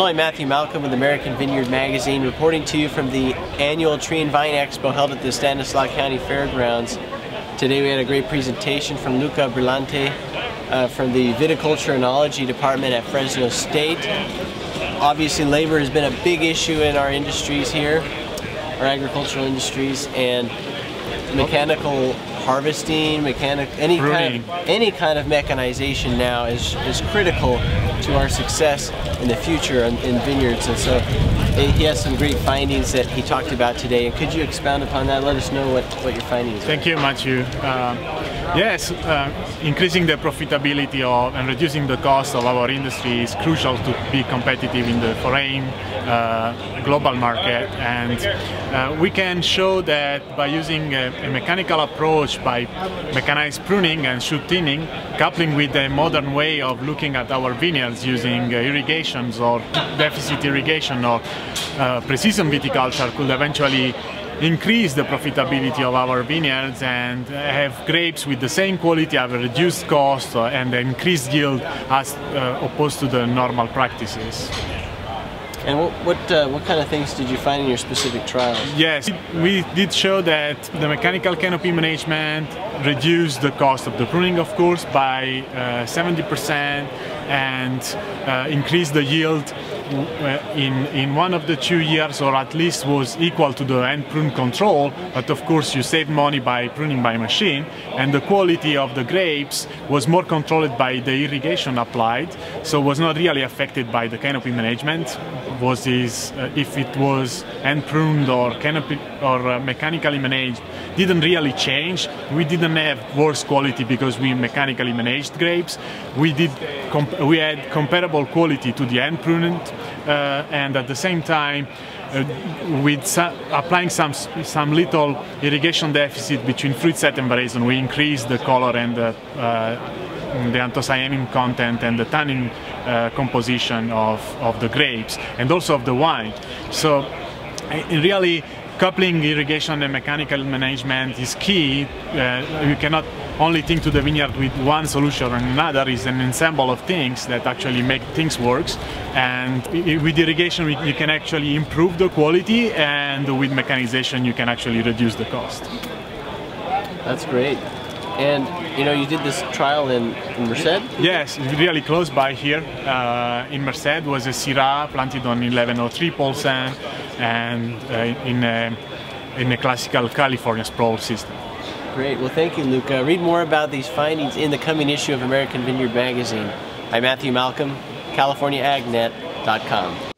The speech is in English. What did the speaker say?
I'm Matthew Malcolm with American Vineyard Magazine, reporting to you from the annual Tree and Vine Expo held at the Stanislaus County Fairgrounds. Today we had a great presentation from Luca Brillante uh, from the Viticulture Enology Department at Fresno State. Obviously labor has been a big issue in our industries here, our agricultural industries, and mechanical harvesting, mechanic, any kind of any kind of mechanization now is is critical to our success in the future in, in vineyards. And so eh, he has some great findings that he talked about today. And could you expound upon that? Let us know what, what your findings Thank are. you, Matthew. Uh, yes, uh, increasing the profitability of, and reducing the cost of our industry is crucial to be competitive in the foreign uh, global market. And uh, we can show that by using a, a, mechanical approach, by mechanized pruning and shoot thinning, coupling with a modern way of looking at our vineyards using uh, irrigations or deficit irrigation or uh, precision viticulture could eventually increase the profitability of our vineyards and have grapes with the same quality at a reduced cost and increased yield as uh, opposed to the normal practices. And what what, uh, what, kind of things did you find in your specific trials? Yes, we did show that the mechanical canopy management reduced the cost of the pruning, of course, by uh, 70% and uh, increased the yield uh, in, in one of the two years or at least was equal to the end prune control but of course you save money by pruning by machine and the quality of the grapes was more controlled by the irrigation applied so was not really affected by the canopy management. Was this uh, if it was end pruned or canopy or uh, mechanically managed didn't really change we didn't have worse quality because we mechanically managed grapes we did we had comparable quality to the end pruned uh, and at the same time uh, with applying some some little irrigation deficit between fruit set and veraison, we increase the color and the, uh, the anthocyanin content and the tannin uh, composition of, of the grapes and also of the wine. So really coupling irrigation and mechanical management is key. Uh, you cannot only think to the vineyard with one solution or another is an ensemble of things that actually make things works and with irrigation you can actually improve the quality and with mechanization you can actually reduce the cost. That's great. And you know, you did this trial in, in Merced? Yes, really close by here. Uh, in Merced was a Syrah planted on 1103 Paulsen and uh, in, a, in a classical California sprawl system. Great. Well, thank you, Luca. Read more about these findings in the coming issue of American Vineyard Magazine. I'm Matthew Malcolm, CaliforniaAgNet.com.